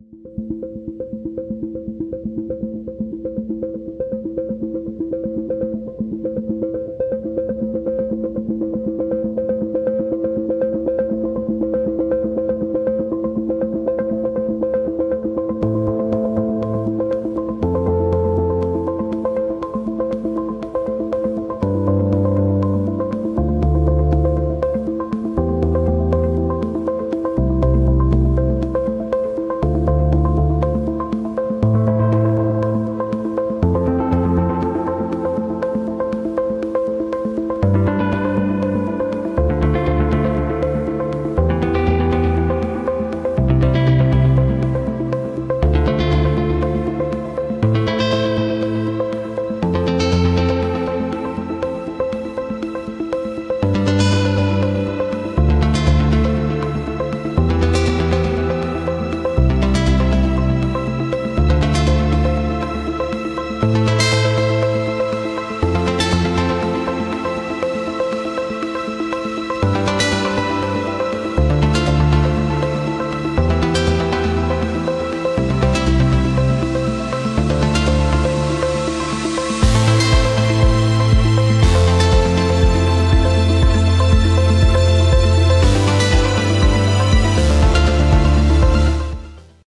you